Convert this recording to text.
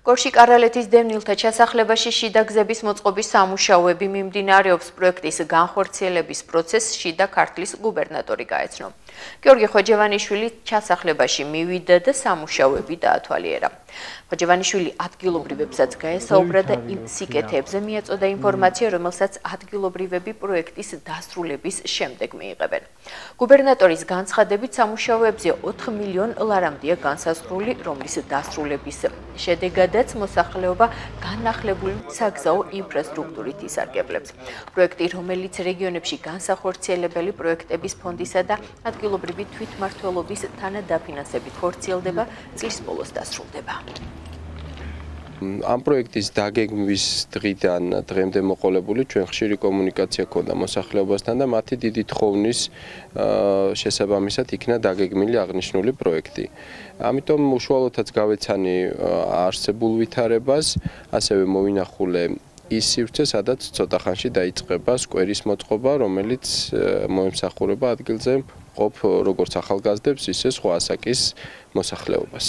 გორში კარალეთის დევნილთა ჩასახლებაში შიდა გზების მოწყობის სამუშაოები მიმდინარეობს პროექტის განხორციელების პროცესში და ქართლის გუბერნატორი გაეცნო. გიორგი ხოჯევანიშვილი ჩასახლებაში მივიდა და სამუშაოები დაათვალიერა. ხოჯევანიშვილი ადგილობრივებსაც გაესაუბრა და იმ სიკეთეებზე მიაწოდა ინფორმაცია, რომელსაც ადგილობრივები პროექტის დასრულების შემდეგ მიიღებენ. გუბერნატორის განცხადებით სამუშაოებზე 4 მილიონ ლარამდეა განსაზღვრული, რომლის დასრულების შედეგადაც მოსახლეობა განახლებული საგზაო ინფრასტრუქტურით ისარგებლებს. პროექტი, რომელიც რეგიონებში განსახორციელებელი პროექტების ფონდისა და ადგილობრივი თვითმმართველობის თანადაფინანსებით ხორციელდება, წლის ბოლოს დასრულდება. ამ პროექტის დაგეგმვის დღიდან დღემდე მოყოლებული ჩვენ ხშირი კომუნიკაცია ქონდა მოსახლეობასთან და მათი დიდი თხოვნის შესაბამისად იქნა დაგეგმილი აღნიშნული პროექტი. ამიტომ უშუალოდაც გავეცანი არსებულ ვითარებას, ასევე მოვინახულე ის სივრცე, სადაც ცოტა ხანში დაიწყება სკვერის მოწყობა, რომელიც მოემსახურება ადგილზე ყოფ როგორც ახალგაზრდებს, ისე სხვა ასაკის მოსახლეობას.